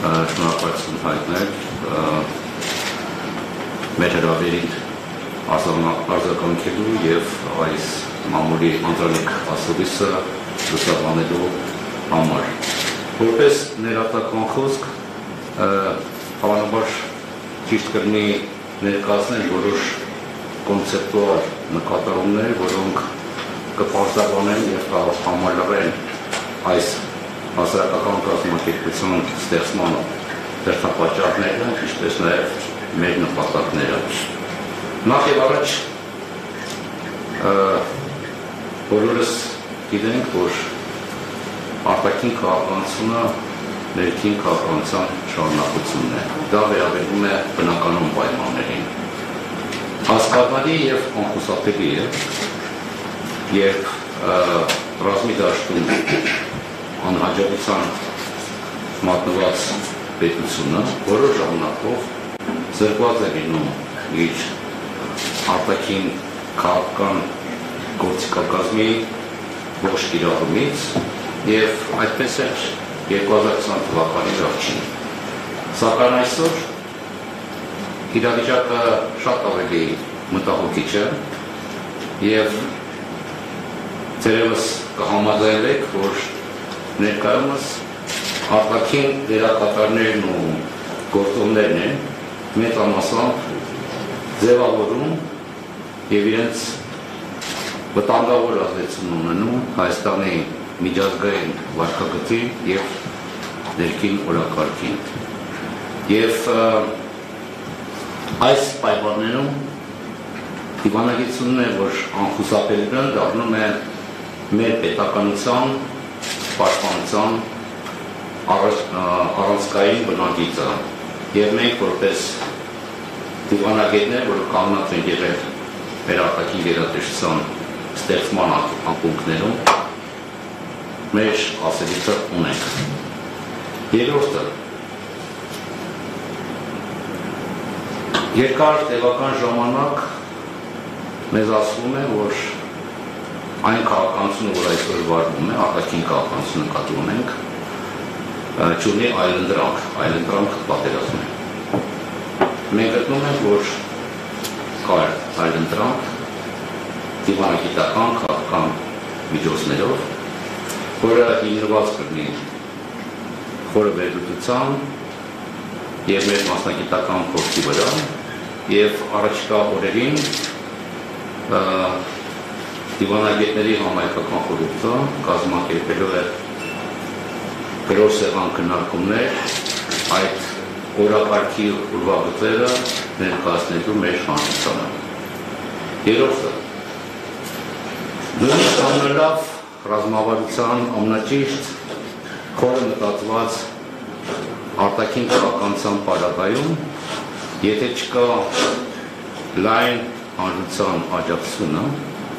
շնորհակալություն հայտնել. Մեր հրավերին արձագանքելու եւ այս մամուլի անձանիկ ասուլիսը լուսաբանելու համար։ Որպես ներատական խոսք հավանաբար ճիշտ կլինի ներկայացնել որոշ կոնցեպտուալ նկատառումներ, որոնք կպարզաբանեն եւ համալրեն այս հասարակական կազմակերպության ստեղծմանը դերթապաճառները, ինչպես նաեւ մեր նպատակները։ Նախ եւ առաջ բոլորս գիտենք, որ արտաքին քաղաքականությունը ներքին քաղաքականության շարունակությունն է։ Դա վերաբերում է բնականոն պայմաններին։ Հասկանալի եւ անխուսափելի է, երբ ռազմի դաշտում անհաջողության մատնված պետությունը որոշ ժամանակով զրկված է լինում իր արտաքին քաղաքական գործիքակազմի ողջ կիրառումից եւ այդպես էր 2020 թվականի վերջին։ Սակայն այսօր իրավիճակը շատ ավելի մտահոգիչ է եւ ծերևս կհամաձայնեք, որ ներկայումս արտաքին դերակատարներն ու գործողներն են մեծամասամբ ձևավորում եւ իրենց վտանգավոր ազդեցություն ունենում Հայաստանի միջազգային վարկագծի եւ ներքին օրակարգին։ Եվ այս պայմաններում դիվանագիտությունն է, որ անխուսափելիորեն դառնում է մեր պետականության պաշտպանության առանցքային բնակիցը եւ մենք որպես դիվանագետներ, որ կանգնած են եղել մեր արտաքին գերատեսչության ստեղծման անկունքներում, մեր ասելիքը ունենք։ Երկրորդը. Երկար տևական ժամանակ մեզ ասվում է, որ այն քաղաքականությունը, որ այսօր վարվում է, արտաքին քաղաքականությունը նկատի ունենք, չունի այլընտրանք, այլընտրանք պատերազմն է մենք գտնում ենք, որ կար այլընտրանք դիվանագիտական քաղաքական միջոցներով, որը հիմնված կլինի խորը վերլուծության եւ մեր մասնագիտական փորձի վրա եւ առաջիկա օրերին դիվանագետների համայնքական խորհուրդը կազմակերպելու է գրող սեղան քննարկումներ այդ օրակարգի ուրվագծերը ներկայացնելու մեր հանրությանը։ Երրորդը նույնիսկ ամենալավ ռազմավարության ամնաճիշտ խորը մտածված արտաքին քաղաքականության պարագայում, եթե չկա լայն հանրության աջակցությունը,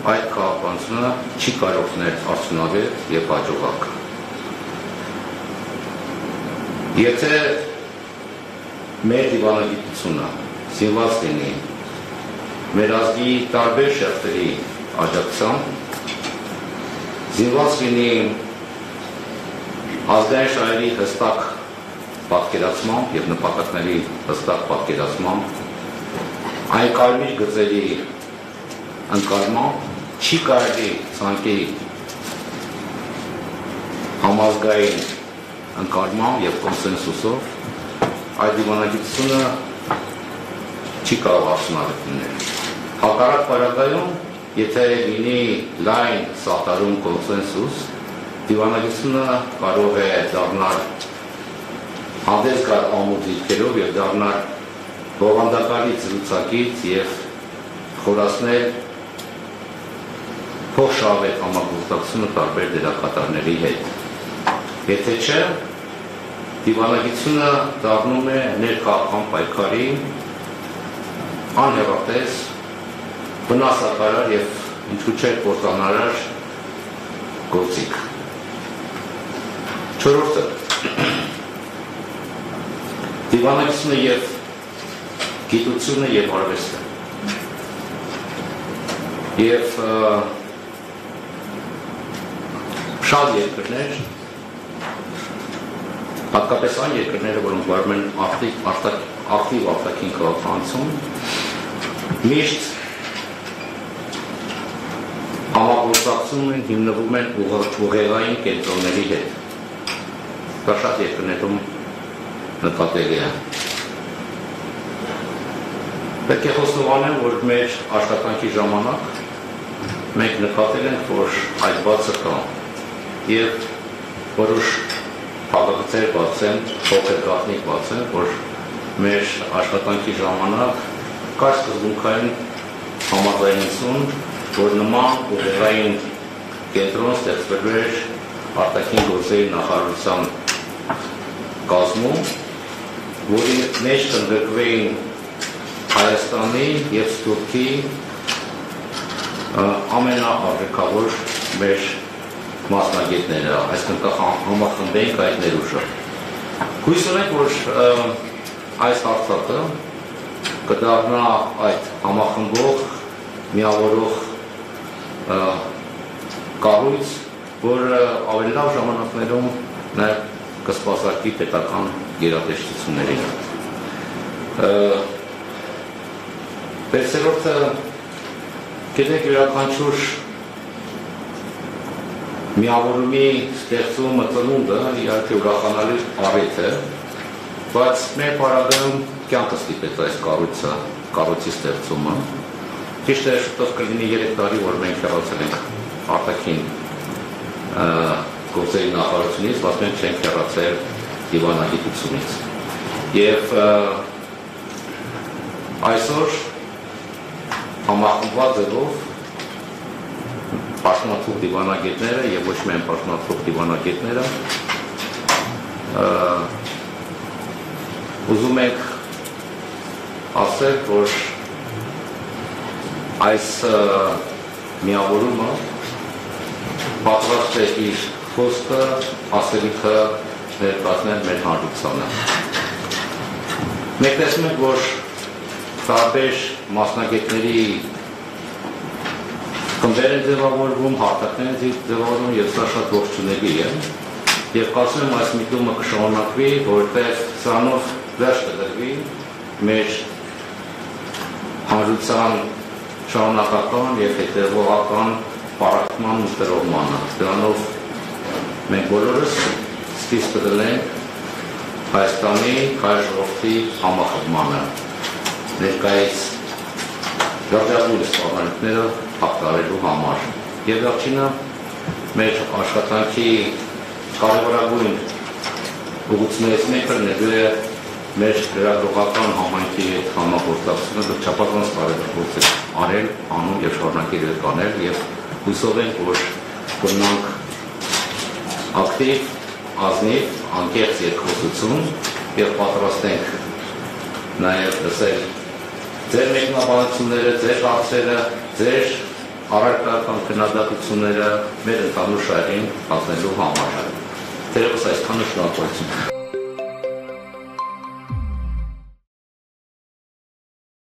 այդ քաղաքականությունը չի կարող ներ արդյունավետ եւ հաջողակ։ Եթե մեր դիվանագիտությունը սինված լինի մեր ազգի տարբեր շերտերի աջակցությամբ, զինված լինի ազգային շահերի հստակ պատկերացմամբ եւ նպատակների հստակ պատկերացմամբ, այն կարմիր գծերի ընկալմամբ չի կարելի ցանկի համազգային ընկալմամբ եւ կոնսենսուսով այդ դիվանագիտությունը չի կարող լինել։ Հակառակ պարագայում, եթե լինի լայն սահտարում կոնսենսուս, դիվանագիտությունը կարող է դառնալ հանդես գալ ամուր դիրքերով եւ դառնալ բովանդակալից զրուցակից եւ խորացնել փոխշավետ համագործակցությունը տարբեր դերակատարների հետ։ Եթե չէ, դիվանագիտությունը դառնում է ներքաղաքական պայքարի անհեռատես վնասակարար եւ ինչու՞ չէ կործանարար գործիք։ Չորրորդը. Դիվանագիտությունը եւ գիտությունը եւ արվեստը։ Եվ շատ երկրներ Հատկապես այն երկրները, որոնք վարում են ակտիվ ակտիվ արտաքին քաղաքականություն, միշտ համագործակցում են, հիմնվում են ուղեղային կենտրոնների հետ։ Դա շատ երկրներում նկատելի է։ Պետք է խոստովանեմ, որ մեր աշխատանքի ժամանակ մենք նկատել ենք, որ այդ բացը կա եւ որոշ փակագծեր բաց են, փոքր գաղտնիք բաց են, որ մեր աշխատանքի ժամանակ կար սկզբունքային համաձայնություն, որ նման ուղեղային կենտրոն ստեղծվելու էր արտաքին գործերի նախարարության կազմում, որի մեջ կընդգրկվեին Հայաստանի եւ Սփյուռքի ամենաարժեքավոր մեր մասնագետները, այսինքն համախմբենք այդ ներուժը։ Հույս ունենք, որ այս հարցը կդառնա այդ համախմբող, միավորող կառույց, որ ավելի լավ ժամանակներում նաև կսպասարկի պետական գերատեսչություններին։ Վերցերորդը գիտեք յուրաքանչյուր միավորումի ստեղծումը ծնունդը իհարկե ուրախանալի առիթ է, բայց մեր պարագայում կյանքը ստիպեց այս կառույցը, կառույցի ստեղծումը։ Ճիշտ է, շուտով կլինի 3 տարի, որ մենք հեռացել ենք արտաքին գործերի նախարարությունից, բայց մենք չենք հեռացել դիվանագիտությունից։ Եվ այսօր համախմբված ձևով պաշտոնաթուղ դիվանագետները եւ ոչ միայն պաշտոնաթուղ դիվանագետները ուզում ենք ասել, որ այս միավորումը պատրաստ է իր խոսքը, ասելիքը ներկայացնել մեր հանրությանը։ Մենք տեսնում ենք, որ տարբեր մասնագետների խմբեր են ձևավորվում, հարթակներ են ձևավորվում եւ սա շատ ողջունելի է։ Եվ կարծում եմ այս միտումը կշարունակվի, որտեղ սրանով վերջ կդրվի մեր հանրության շարունակական եւ հետեւողական պարակման ու տրողմանը։ Դրանով մենք բոլորս սկիզբ կդնենք Հայաստանի հայ ժողովրդի համախմբմանը։ Ներկայից ժողովրդի սպառնալիքները հաղթարելու համար։ Եվ վերջինը մեր աշխատանքի կարևորագույն ուղղություններից մեկը ներդու է մեր լրագրողական համայնքի հետ համագործակցությունը չափազանց կարևոր գործ է արել, անում եւ շարունակել կանել եւ հուսով ենք, որ կնանք ակտիվ, ազնիվ, անկեղծ երկխոսություն եւ պատրաստ ենք նաեւ լսել ձեր մեկնաբանությունները, ձեր հարցերը, ձեր առարկական քննադատությունները մեր ընդհանուր շահերին հասնելու համար։ Տերևս այսքանը շնորհակալություն։